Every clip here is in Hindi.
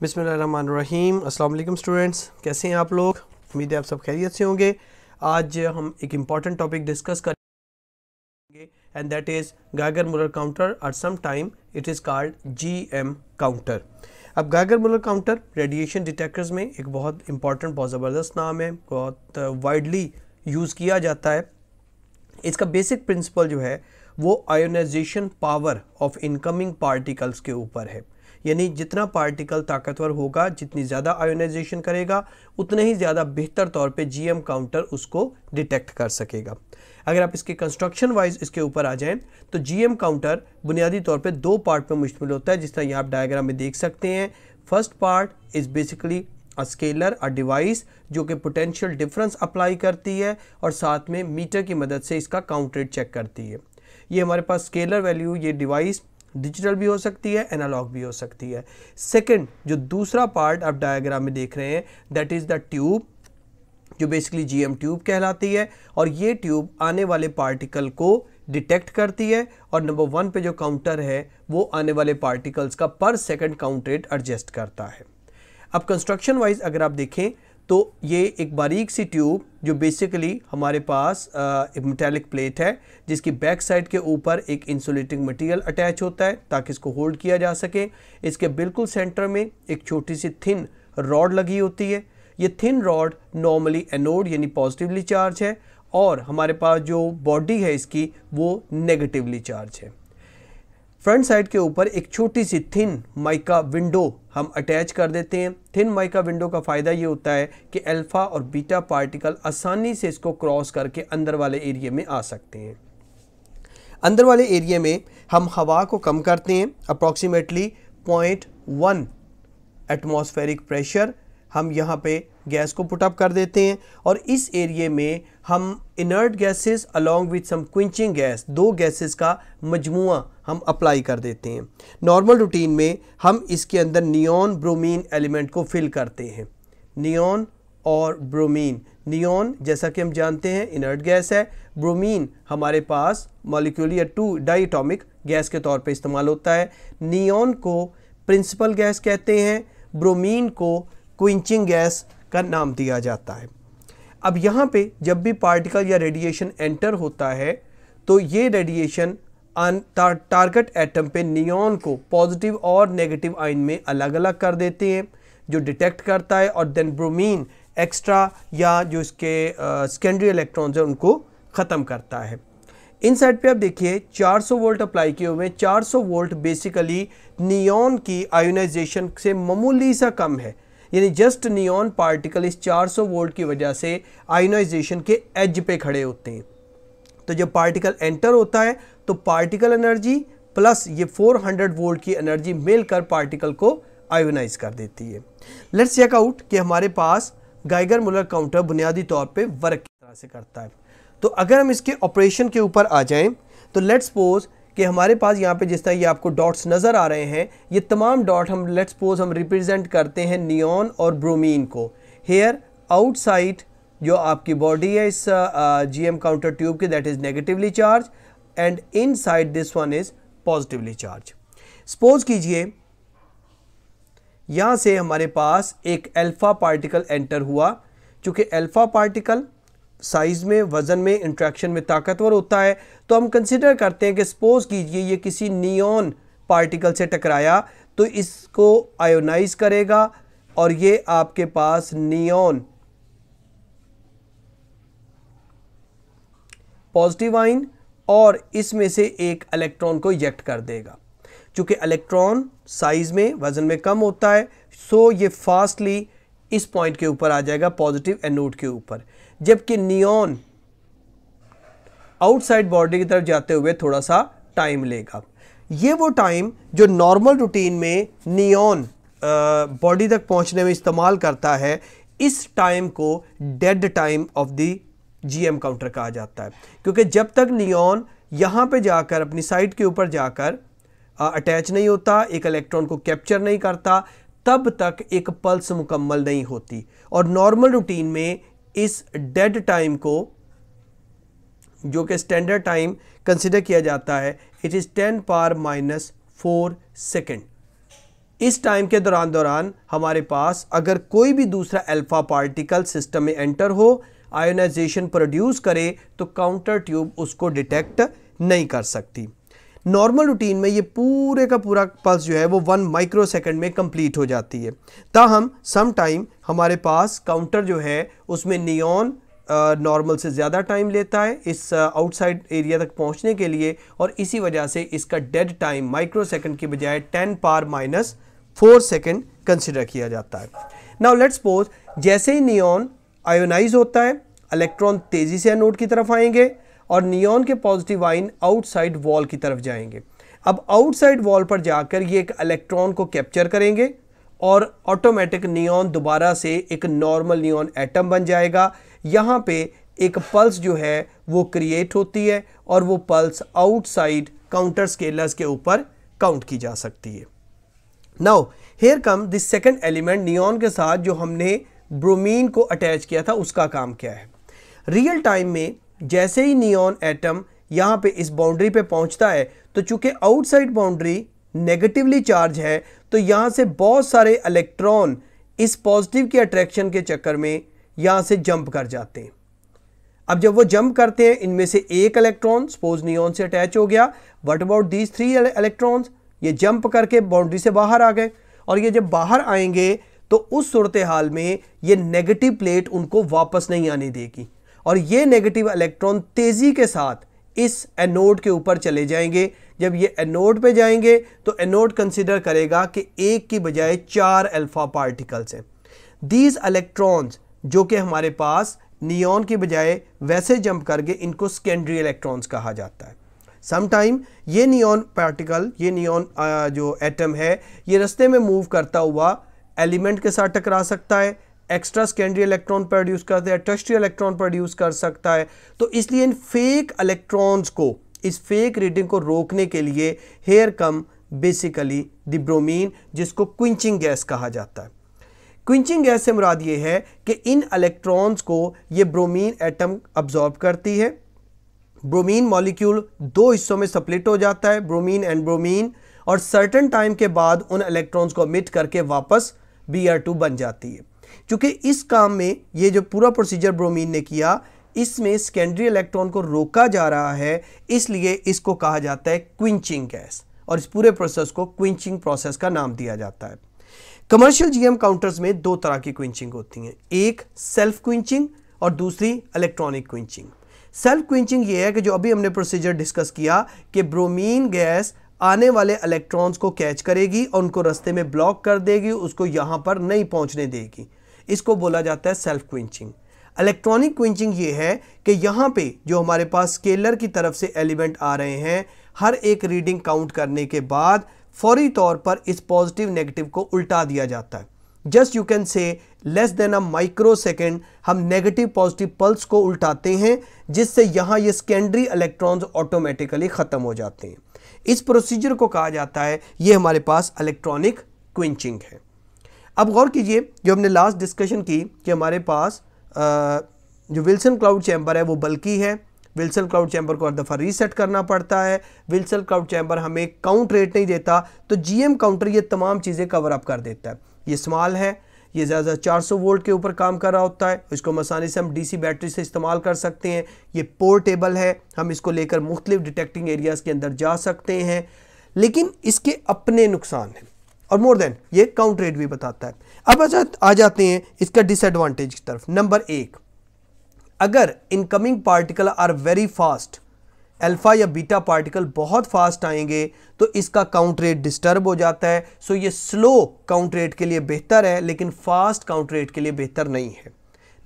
बिसमीम अल्लाम स्टूडेंट्स, कैसे हैं आप लोग? उम्मीद है आप सब खैरियत से होंगे। आज हम एक इंपॉर्टेंट टॉपिक डिस्कस करेंगे and that is Geiger Muller counter और some time it is called G M counter अब Geiger Muller counter radiation detectors में एक बहुत इंपॉर्टेंट बहुत ज़बरदस्त नाम है, बहुत वाइडली यूज़ किया जाता है। इसका बेसिक प्रिंसिपल जो है, वो ionization power of incoming particles के ऊपर है। यानी जितना पार्टिकल ताकतवर होगा, जितनी ज़्यादा आयोनाइजेशन करेगा, उतने ही ज़्यादा बेहतर तौर पे जीएम काउंटर उसको डिटेक्ट कर सकेगा। अगर आप इसके कंस्ट्रक्शन वाइज इसके ऊपर आ जाएँ तो जीएम काउंटर बुनियादी तौर पे दो पार्ट पर मुश्तमिल होता है, जिस तरह यहाँ आप डायग्राम में देख सकते हैं। First part is basically a scaler a device जो कि पोटेंशियल डिफरेंस अप्लाई करती है और साथ में मीटर की मदद से इसका काउंट रेट चेक करती है। ये हमारे पास स्केलर वैल्यू ये डिवाइस डिजिटल भी हो सकती है, एनालॉग भी हो सकती है। सेकंड जो दूसरा पार्ट आप डायग्राम में देख रहे हैं दैट इज़ द ट्यूब जो बेसिकली जीएम ट्यूब कहलाती है, और ये ट्यूब आने वाले पार्टिकल को डिटेक्ट करती है, और नंबर वन पे जो काउंटर है, वो आने वाले पार्टिकल्स का पर सेकंड काउंट रेट एडजस्ट करता है। अब कंस्ट्रक्शन वाइज अगर आप देखें तो ये एक बारीक सी ट्यूब जो बेसिकली हमारे पास मेटेलिक प्लेट है, जिसकी बैक साइड के ऊपर एक इंसुलेटिंग मटेरियल अटैच होता है ताकि इसको होल्ड किया जा सके। इसके बिल्कुल सेंटर में एक छोटी सी थिन रॉड लगी होती है। ये थिन रॉड नॉर्मली एनोड यानी पॉजिटिवली चार्ज है और हमारे पास जो बॉडी है इसकी, वो नेगेटिवली चार्ज है। फ्रंट साइड के ऊपर एक छोटी सी थिन माइका विंडो हम अटैच कर देते हैं। थिन माइका विंडो का फ़ायदा ये होता है कि अल्फ़ा और बीटा पार्टिकल आसानी से इसको क्रॉस करके अंदर वाले एरिया में आ सकते हैं। अंदर वाले एरिया में हम हवा को कम करते हैं। Approximately point one atmospheric pressure हम यहाँ पे गैस को पुटअप कर देते हैं और इस एरिए में हम inert gases along with some quenching gas दो गैसेस का मजमुआ हम अप्लाई कर देते हैं। नॉर्मल रूटीन में हम इसके अंदर नियॉन ब्रोमीन एलिमेंट को फिल करते हैं। नियॉन और ब्रोमीन नियॉन जैसा कि हम जानते हैं इनर्ट गैस है ब्रोमीन हमारे पास मॉलिक्यूल या टू डाइटॉमिक गैस के तौर पे इस्तेमाल होता है। नियॉन को प्रिंसिपल गैस कहते हैं ब्रोमीन को क्विंचिंग गैस का नाम दिया जाता है। अब यहाँ पे जब भी पार्टिकल या रेडिएशन एंटर होता है तो ये रेडिएशन टारगेट एटम पे नियॉन को पॉजिटिव और नेगेटिव आइन में अलग अलग कर देते हैं, जो डिटेक्ट करता है और देन ब्रोमीन एक्स्ट्रा या जो इसके सेकेंडरी इलेक्ट्रॉन्स हैं, उनको ख़त्म करता है। इन साइड पे आप देखिए 400 वोल्ट अप्लाई किए हुए 400 वोल्ट बेसिकली नियॉन की आयोनाइजेशन से मामूली सा कम है। यानी जस्ट नियॉन पार्टिकल इस 400 वोल्ट की वजह से आयोनाइजेशन के एज पे खड़े होते हैं। तो जब पार्टिकल एंटर होता है तो पार्टिकल एनर्जी प्लस ये 400 वोल्ट की एनर्जी मिलकर पार्टिकल को आयोनाइज कर देती है। लेट्स चेक आउट कि हमारे पास गाइगर मुलर काउंटर बुनियादी तौर पे वर्क किस तरह से करता है। तो अगर हम इसके ऑपरेशन के ऊपर आ जाएँ तो लेट्स सपोज़ कि हमारे पास यहाँ पे जिस तरह ये आपको डॉट्स नज़र आ रहे हैं, ये तमाम डॉट हम लेट्स सपोज़ हम रिप्रेजेंट करते हैं नियॉन और ब्रोमीन को। हेयर आउटसाइड जो आपकी बॉडी है इस जी एम काउंटर ट्यूब की that is negatively charge and inside this one is positively charge suppose कीजिए, यहाँ से हमारे पास एक अल्फ़ा पार्टिकल एंटर हुआ, चूँकि अल्फ़ा पार्टिकल साइज़ में, वज़न में इंट्रैक्शन में ताकतवर होता है। तो हम कंसिडर करते हैं कि सपोज़ कीजिए ये किसी नियॉन पार्टिकल से टकराया तो इसको आयोनाइज करेगा और ये आपके पास नियॉन पॉजिटिव आइन और इसमें से एक इलेक्ट्रॉन को इजेक्ट कर देगा। चूँकि इलेक्ट्रॉन साइज़ में, वज़न में कम होता है सो ये फास्टली इस पॉइंट के ऊपर आ जाएगा पॉजिटिव एनोड के ऊपर। जबकि नियॉन आउटसाइड बॉडी की तरफ़ जाते हुए थोड़ा सा टाइम लेगा। ये वो टाइम जो नॉर्मल रूटीन में नियॉन बॉडी तक पहुँचने में इस्तेमाल करता है, इस टाइम को dead time of the GM counter कहा जाता है। क्योंकि जब तक नियॉन यहाँ पे जाकर, अपनी साइड के ऊपर जाकर अटैच नहीं होता, एक इलेक्ट्रॉन को कैप्चर नहीं करता तब तक एक पल्स मुकम्मल नहीं होती? और नॉर्मल रूटीन में इस डेड टाइम को, जो कि स्टैंडर्ड टाइम कंसिडर किया जाता है it is ten power minus four second इस टाइम के दौरान दौरान हमारे पास अगर कोई भी दूसरा अल्फ़ा पार्टिकल सिस्टम में एंटर हो आयोनाइजेशन प्रोड्यूस करे तो काउंटर ट्यूब उसको डिटेक्ट नहीं कर सकती। नॉर्मल रूटीन में ये पूरे का पूरा पल्स जो है वो वन माइक्रो सेकेंड में कंप्लीट हो जाती है। ताहम सम टाइम हमारे पास काउंटर जो है, उसमें नियॉन नॉर्मल से ज़्यादा टाइम लेता है इस आउटसाइड एरिया तक पहुँचने के लिए और इसी वजह से इसका डेड टाइम माइक्रो सेकेंड की बजाय ten power minus four second consider किया जाता है। नाउ लेट्स सपोज़ जैसे ही नियॉन आयोनाइज होता है इलेक्ट्रॉन तेज़ी से एनोड की तरफ़ आएँगे और नियॉन के पॉजिटिव आइन आउटसाइड वॉल की तरफ़ जाएँगे। अब आउटसाइड वॉल पर जाकर ये एक इलेक्ट्रॉन को कैप्चर करेंगे और ऑटोमेटिक नियॉन दोबारा से एक नॉर्मल नियॉन एटम बन जाएगा। यहाँ पे एक पल्स जो है, वो क्रिएट होती है और वो पल्स आउटसाइड काउंटर स्केलर्स के ऊपर काउंट की जा सकती है। Now here come this second element neon के साथ जो हमने ब्रोमीन को अटैच किया था, उसका काम क्या है? रियल टाइम में जैसे ही नियॉन एटम यहाँ पे इस बाउंड्री पे पहुँचता है तो चूँकि आउटसाइड बाउंड्री नेगेटिवली चार्ज है तो यहाँ से बहुत सारे इलेक्ट्रॉन इस पॉजिटिव के अट्रैक्शन के चक्कर में यहाँ से जंप कर जाते हैं। अब जब वो जंप करते हैं, इनमें से एक इलेक्ट्रॉन सपोज़ नियॉन से अटैच हो गया what about these three electrons ये जंप करके बाउंड्री से बाहर आ गए। और ये जब बाहर आएँगे तो उस सूरत हाल में ये नेगेटिव प्लेट उनको वापस नहीं आने देगी। और ये नेगेटिव इलेक्ट्रॉन तेज़ी के साथ इस एनोड के ऊपर चले जाएँगे। जब ये एनोड पे जाएँगे तो एनोड कंसिडर करेगा कि एक की बजाय चार अल्फ़ा पार्टिकल्स हैं। दीज इलेक्ट्रॉन्स जो कि हमारे पास नियॉन की बजाय वैसे जंप करके इनको सेकेंडरी इलेक्ट्रॉन्स कहा जाता है। समटाइम ये नियॉन पार्टिकल ये नियॉन जो एटम है, ये रस्ते में मूव करता हुआ एलिमेंट के साथ टकरा सकता है। एक्स्ट्रा सेकेंडरी इलेक्ट्रॉन प्रोड्यूस करता है टर्स्ट्री इलेक्ट्रॉन प्रोड्यूस कर सकता है। तो इसलिए इन फेक इलेक्ट्रॉन्स को, इस फेक रीडिंग को रोकने के लिए here come basically the bromine जिसको क्विंचिंग गैस कहा जाता है। क्विंचिंग गैस से मुराद ये है कि इन इलेक्ट्रॉन्स को ये ब्रोमीन एटम अब्जॉर्ब करती है। ब्रोमीन मॉलिक्यूल दो हिस्सों में सप्लिट हो जाता है ब्रोमीन एंड ब्रोमीन और सर्टन टाइम के बाद उन इलेक्ट्रॉन्स को मिट करके वापस बी बन जाती है। क्योंकि इस काम में ये जो पूरा प्रोसीजर ब्रोमीन ने किया, इसमें सेकेंडरी इलेक्ट्रॉन को रोका जा रहा है, इसलिए इसको कहा जाता है क्विंचिंग गैस और इस पूरे प्रोसेस को क्विंचिंग प्रोसेस का नाम दिया जाता है। कमर्शियल जीएम काउंटर्स में दो तरह की क्विंचिंग होती हैं। एक सेल्फ क्विंचिंग और दूसरी इलेक्ट्रॉनिक क्विंचिंग सेल्फ क्विंचिंग ये है कि जो अभी हमने प्रोसीजर डिस्कस किया कि ब्रोमीन गैस आने वाले इलेक्ट्रॉन्स को कैच करेगी और उनको रास्ते में ब्लॉक कर देगी, उसको यहाँ पर नहीं पहुँचने देगी। इसको बोला जाता है सेल्फ क्विंचिंग इलेक्ट्रॉनिक क्विंचिंग ये है कि यहाँ पे जो हमारे पास स्केलर की तरफ़ से एलिमेंट आ रहे हैं, हर एक रीडिंग काउंट करने के बाद फौरी तौर पर इस पॉजिटिव नेगेटिव को उल्टा दिया जाता है. Just you can say less than a microsecond हम नेगेटिव पॉजिटिव पल्स को उल्टाते हैं, जिससे यहाँ ये सेकेंडरी इलेक्ट्रॉन्स ऑटोमेटिकली ख़त्म हो जाते हैं. इस प्रोसीजर को कहा जाता है, ये हमारे पास इलेक्ट्रॉनिक क्विंचिंग है. अब गौर कीजिए, जो हमने लास्ट डिस्कशन की कि हमारे पास जो विल्सन क्लाउड चैम्बर है, वो बल्कि है। विल्सन क्लाउड चैम्बर को हर दफ़ा रीसेट करना पड़ता है। विल्सन क्लाउड चैम्बर हमें काउंट रेट नहीं देता तो जीएम काउंटर ये तमाम चीज़ें कवर अप कर देता है। ये स्मॉल है, ये ज़्यादा चार सौ वोल्ट के ऊपर काम कर रहा होता है, इसको मसानी से हम डीसी बैटरी से इस्तेमाल कर सकते हैं। ये पोर्टेबल है, हम इसको लेकर मुख्तलिफ़ डिटेक्टिंग एरियाज़ के अंदर जा सकते हैं। लेकिन इसके अपने नुकसान हैं। और मोर देन ये काउंट रेट भी बताता है। अब अच्छा आ जाते हैं इसका डिसएडवांटेज की तरफ़। नंबर एक, अगर incoming particle are very fast alpha या बीटा पार्टिकल बहुत फास्ट आएँगे तो इसका काउंट रेट डिस्टर्ब हो जाता है। सो ये स्लो काउंट रेट के लिए बेहतर है, लेकिन फास्ट काउंट रेट के लिए बेहतर नहीं है।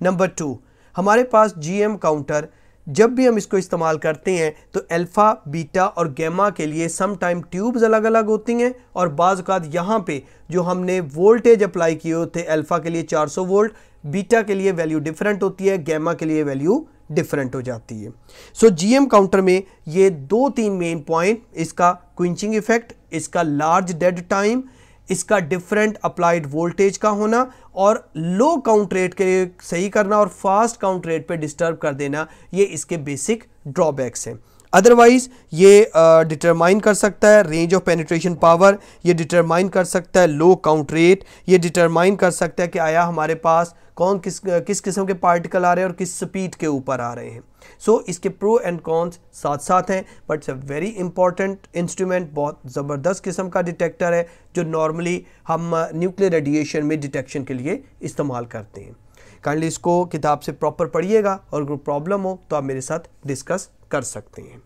नंबर टू हमारे पास जीएम काउंटर जब भी हम इसको इस्तेमाल करते हैं तो अल्फ़ा बीटा और गैमा के लिए सम टाइम ट्यूब्स अलग अलग होती हैं और बाज़ यहाँ पे जो हमने वोल्टेज अप्लाई किए होते अल्फ़ा के लिए 400 वोल्ट बीटा के लिए वैल्यू डिफरेंट होती है गैमा के लिए वैल्यू डिफरेंट हो जाती है। सो जीएम काउंटर में ये दो तीन मेन पॉइंट इसका क्विंचिंग इफ़ेक्ट इसका लार्ज डेड टाइम इसका डिफरेंट अप्लाइड वोल्टेज का होना और लो काउंट रेट के सही करना और फास्ट काउंट रेट पे डिस्टर्ब कर देना, ये इसके बेसिक ड्रॉबैक्स हैं। अदरवाइज़ ये डिटरमाइन कर सकता है रेंज ऑफ़ पेनिट्रेशन पावर ये डिटरमाइन कर सकता है लो काउंट रेट ये डिटरमाइन कर सकता है कि आया हमारे पास कौन किस किस किस्म के पार्टिकल आ रहे हैं और किस स्पीड के ऊपर आ रहे हैं। सो so, इसके प्रो एंड कॉन्स साथ साथ हैं but it's a very important instrument बहुत ज़बरदस्त किस्म का डिटेक्टर है जो नॉर्मली हम न्यूक्लियर रेडिएशन में डिटेक्शन के लिए इस्तेमाल करते हैं। काइंडली इसको किताब से प्रॉपर पढ़िएगा और अगर प्रॉब्लम हो तो आप मेरे साथ डिस्कस कर सकते हैं।